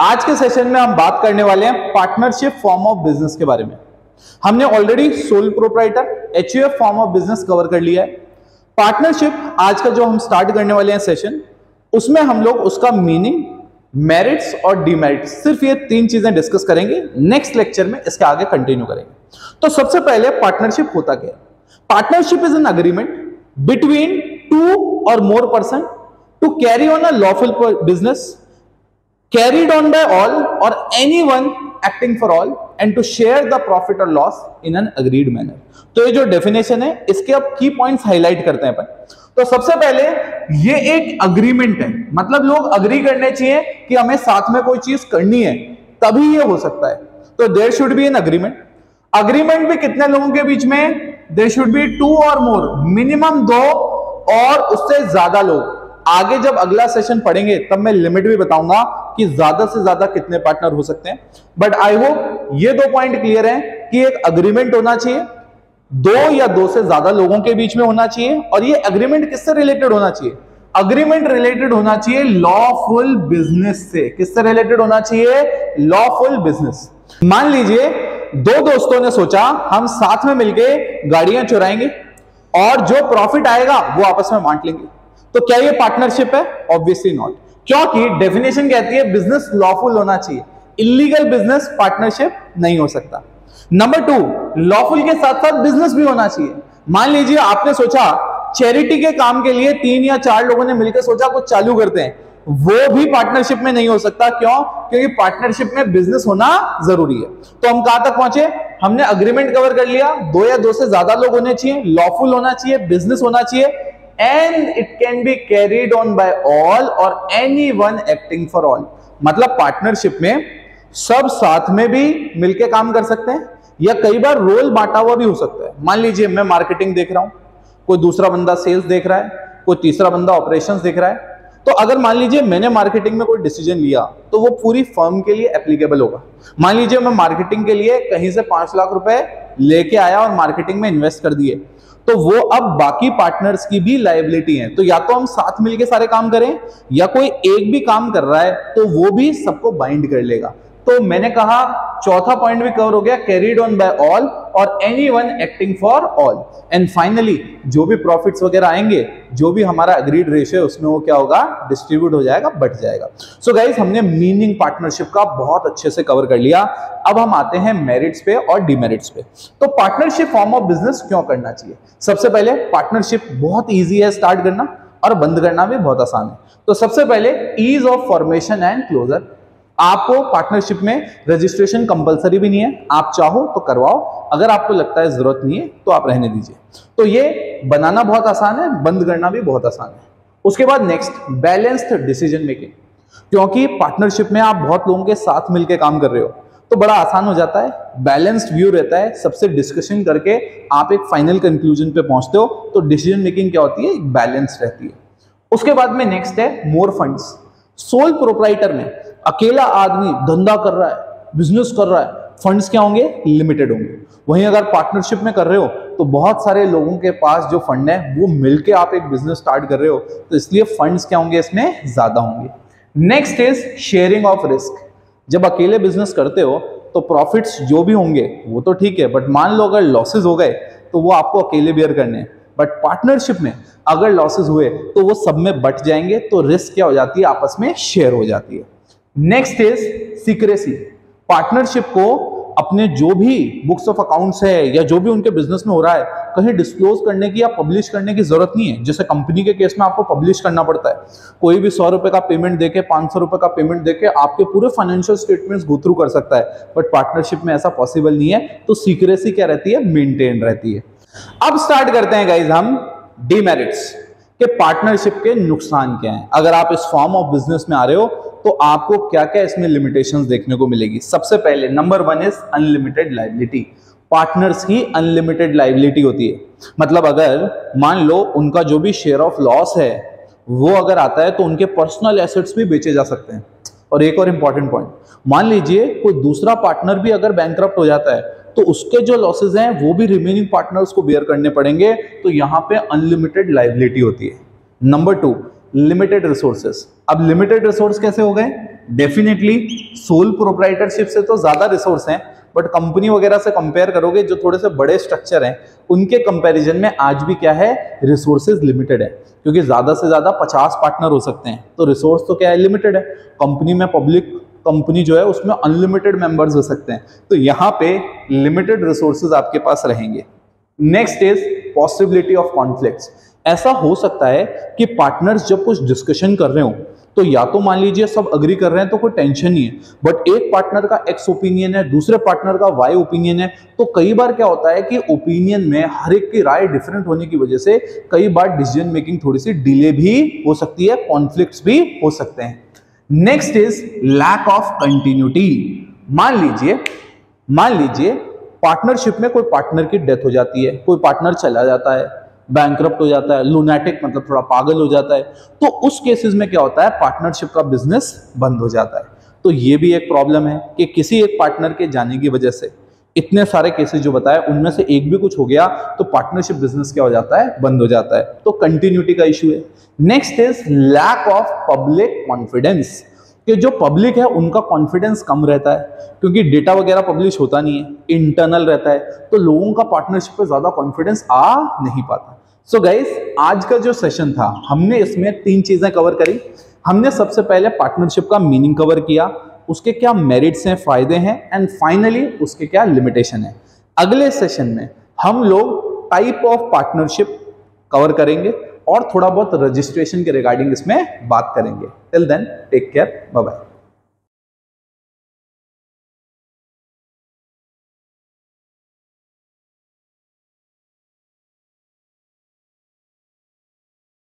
आज के सेशन में हम बात करने वाले हैं पार्टनरशिप फॉर्म ऑफ़ बिज़नेस के बारे में। हमने already sole proprietor as form of business cover कर लिया है। पार्टनरशिप आज का जो हम स्टार्ट करने वाले हैं सेशन उसमें हम लोग उसका मीनिंग मेरिट्स और डीमेरिट्स सिर्फ़ ये तीन चीज़ें डिस्कस करेंगे। नेक्स्ट लेक्चर में इसके आगे कंटिन्यू करेंगे। तो सबसे पहले पार्टनरशिप होता क्या partnership is an agreement between two or more person to carry on a lawful business carried on by all or anyone acting for all and to share the profit or loss in an agreed manner. तो ये जो definition है, इसके अब की points highlight करते हैं तो सबसे पहले, ये एक अग्रीमेंट है। मतलब लोग अग्री करने चाहिए कि हमें साथ में कोई चीज़ करनी है, तभी ये हो सकता है। तो there should be an agreement agreement भी कितने लोगों के बीच में देर शुड बी टू और मोर मिनिमम दो और उससे ज़्यादा लोग। आगे जब अगला सेशन पढ़ेंगे, तब मैं लिमिट भी बताऊँगा। कि ज़्यादा से ज़्यादा कितने पार्टनर हो सकते हैं। बट आई होप ये दो पॉइंट क्लियर है कि एक अग्रीमेंट होना चाहिए। दो या दो से ज़्यादा लोगों के बीच में होना चाहिए और ये अग्रीमेंट किससे रिलेटेड होना चाहिए? अग्रीमेंट रिलेटेड होना चाहिए लॉफुल बिज़नेस से। किससे रिलेटेड होना चाहिए? लॉफुल बिज़नेस मान लीजिए दो दोस्तों ने सोचा हम साथ में मिलके गाड़ियाँ चुराएँगे और जो प्रॉफिट आएगा वो आपस में बांट लेंगे। तो क्या ये पार्टनरशिप है? ऑब्वियसली नॉट क्योंकि डेफिनेशन कहती है बिज़नेस लॉफुल होना चाहिए। इलीगल बिज़नेस पार्टनरशिप नहीं हो सकता। नंबर टू लॉफुल के साथ साथ बिज़नेस भी होना चाहिए। मान लीजिए आपने सोचा चैरिटी के काम के लिए तीन या चार लोगों ने मिलकर सोचा कुछ चालू करते हैं। वो भी पार्टनरशिप में नहीं हो सकता। क्यों? क्योंकि पार्टनरशिप में बिज़नेस होना ज़रूरी है। तो हम कहाँ तक पहुँचे? हमने अग्रीमेंट कवर कर लिया। दो या दो से ज़्यादा लोग होने चाहिए। लॉफुल होना चाहिए बिज़नेस होना चाहिए। And it can be carried on by all or any one acting for all मतलब पार्टनरशिप में सब साथ में भी मिलके काम कर सकते हैं, या कई बार रोल बांटा हुआ भी हो सकता है। मान लीजिए, मैं मार्केटिंग देख रहा हूँ, कोई दूसरा बंदा सेल्स देख रहा है, कोई तीसरा बंदा ऑपरेशंस देख रहा है तो अगर मान लीजिए मैंने मार्केटिंग में कोई डिसीज़न लिया तो वो पूरी फर्म के लिए एप्लीकेबल होगा। मान लीजिए मैं मार्केटिंग के लिए कहीं से पाँच लाख रुपए लेके आया और मार्केटिंग में इन्वेस्ट कर दिए तो वो अब बाकी पार्टनर्स की भी लाइबिलिटी है। तो या तो हम साथ मिलकर सारे काम करें, या कोई एक भी काम कर रहा है तो वो भी सबको बाइंड कर लेगा। तो मैंने कहा, चौथा पॉइंट भी कवर हो गया carried on by all or any one acting for all and finally जो भी प्रॉफिट्स वगैरह आएँगे, जो भी हमारा अग्रीड रेशियो है, उसमें वो क्या होगा? डिस्ट्रीब्यूट हो जाएगा बढ़ जाएगा. सो so गाइज़ हमने मीनिंग पार्टनरशिप का बहुत अच्छे से कवर कर लिया. अब हम आते हैं मेरिट्स पे और डिमेरिट्स पे. तो पार्टनरशिप फॉर्म ऑफ़ बिज़नेस क्यों करना चाहिए? सबसे पहले पार्टनरशिप बहुत ईजी है स्टार्ट करना और बंद करना भी बहुत आसान है. तो सबसे पहले ease of formation and closure आपको पार्टनरशिप में रजिस्ट्रेशन कंपलसरी भी नहीं है। आप चाहो तो करवाओ। अगर आपको लगता है ज़रूरत नहीं है तो आप रहने दीजिए। तो ये बनाना बहुत आसान है, बंद करना भी बहुत आसान है। उसके बाद नेक्स्ट बैलेंस्ड डिसीज़न मेकिंग क्योंकि पार्टनरशिप में आप बहुत लोगों के साथ मिलकर काम कर रहे हो तो बड़ा आसान हो जाता है। बैलेंस्ड व्यू रहता है। सबसे डिस्कशन करके आप एक फाइनल कंक्लूजन पे पहुँचते हो। तो डिसीज़न मेकिंग क्या होती है? बैलेंस रहती है। उसके बाद में नेक्स्ट है मोर फंड्स सोल प्रोपराइटर में अकेला आदमी धंधा कर रहा है बिज़नेस कर रहा है फंड्स क्या होंगे? लिमिटेड होंगे। वहीं अगर पार्टनरशिप में कर रहे हो तो बहुत सारे लोगों के पास जो फंड है, वो मिलके आप एक बिज़नेस स्टार्ट कर रहे हो। तो इसलिए फंड्स क्या होंगे इसमें? ज़्यादा होंगे। Next is sharing of risk जब अकेले बिज़नेस करते हो तो प्रॉफिट्स जो भी होंगे, वो तो ठीक है बट मान लो अगर लॉसेज हो गए तो वो आपको अकेले बियर करने हैं। बट पार्टनरशिप में अगर लॉसेज हुए तो वो सब में बट जाएँगे तो रिस्क क्या हो जाती है? आपस में शेयर हो जाती है। नेक्स्ट इज़ सीक्रेसी पार्टनरशिप को अपने जो भी बुक्स ऑफ़ अकाउंट्स है या जो भी उनके बिज़नेस में हो रहा है, कहीं डिस्क्लोज करने की या पब्लिश करने की ज़रूरत नहीं है। जैसे कंपनी के केस में आपको पब्लिश करना पड़ता है। कोई भी सौ रुपए का पेमेंट देके, पाँच सौ रुपए का पेमेंट देके आपके पूरे फाइनेंशियल स्टेटमेंट्स गो थ्रू कर सकता है। बट पार्टनरशिप में ऐसा पॉसिबल नहीं है। तो सीक्रेसी क्या रहती है? मेंटेन रहती है। अब स्टार्ट करते हैं गाइज़ हम डीमेरिट्स के पार्टनरशिप के नुकसान क्या हैं। अगर आप इस फॉर्म ऑफ़ बिज़नेस में आ रहे हो तो आपको क्या क्या इसमें लिमिटेशंस देखने को मिलेगी? सबसे पहले number one is unlimited liability partners की अनलिमिटेड लाइबिलिटी होती है। मतलब अगर मान लो उनका जो भी शेयर ऑफ़ लॉस है, वो अगर आता है तो उनके पर्सनल एसेट्स भी बेचे जा सकते हैं। और एक और इंपॉर्टेंट पॉइंट मान लीजिए कोई दूसरा पार्टनर भी अगर बैंक हो जाता है तो उसके जो लॉसेज हैं, वो भी रिमेनिंग पार्टनर्स को बेयर करने पड़ेंगे। तो यहाँ पे अनलिमिटेड लाइबिलिटी होती है। नंबर टू लिमिटेड रिसोर्सेस अब लिमिटेड रिसोर्स कैसे हो गए? डेफिनेटली सोल प्रोप्राइटरशिप से तो ज़्यादा रिसोर्स हैं बट कंपनी वगैरह से कंपेयर करोगे, जो थोड़े से बड़े स्ट्रक्चर हैं, उनके कंपैरिजन में आज भी क्या है? रिसोर्सेज लिमिटेड है, क्योंकि ज़्यादा से ज़्यादा 50 पार्टनर हो सकते हैं। तो रिसोर्स तो क्या है? लिमिटेड है। कंपनी में पब्लिक कंपनी जो है, उसमें अनलिमिटेड मेंबर्स हो सकते हैं। तो यहाँ पे लिमिटेड रिसोर्सेज आपके पास रहेंगे। Next is possibility of conflicts ऐसा हो सकता है कि पार्टनर्स जब कुछ डिस्कशन कर रहे हो तो या तो मान लीजिए सब अग्री कर रहे हैं तो कोई टेंशन नहीं है। बट एक पार्टनर का एक्स ओपिनियन है, दूसरे पार्टनर का वाई ओपिनियन है तो कई बार क्या होता है कि ओपिनियन में हर एक की राय डिफरेंट होने की वजह से कई बार डिसीज़न मेकिंग थोड़ी सी डिले भी हो सकती है कॉन्फ्लिक्ट भी हो सकते हैं। Next is lack of continuity मान लीजिए मान लीजिए पार्टनरशिप में कोई पार्टनर की डेथ हो जाती है, कोई पार्टनर चला जाता है बैंक हो जाता है लूनेटिक मतलब थोड़ा पागल हो जाता है तो उस केसेस में क्या होता है पार्टनरशिप का बिज़नेस बंद हो जाता है। तो ये भी एक प्रॉब्लम है कि किसी एक पार्टनर के जाने की वजह से इतने सारे केसेस जो बताए, उनमें से एक भी कुछ हो गया तो पार्टनरशिप बिज़नेस क्या हो जाता है, बंद हो जाता है। तो कंटिन्यूटी का इश्यू है। Next is lack of public confidence कि जो पब्लिक है, उनका कॉन्फिडेंस कम रहता है, क्योंकि डेटा वगैरह पब्लिश होता नहीं है इंटरनल रहता है तो लोगों का पार्टनरशिप पे ज़्यादा कॉन्फिडेंस आ नहीं पाता। सो so गाइस आज का जो सेशन था, हमने इसमें तीन चीज़ें कवर करी। हमने सबसे पहले पार्टनरशिप का मीनिंग कवर किया, उसके क्या मेरिट्स हैं, फ़ायदे हैं एंड फाइनली उसके क्या लिमिटेशन है। अगले सेशन में हम लोग टाइप ऑफ़ पार्टनरशिप कवर करेंगे और थोड़ा बहुत रजिस्ट्रेशन के रिगार्डिंग इसमें बात करेंगे। Till then take care bye bye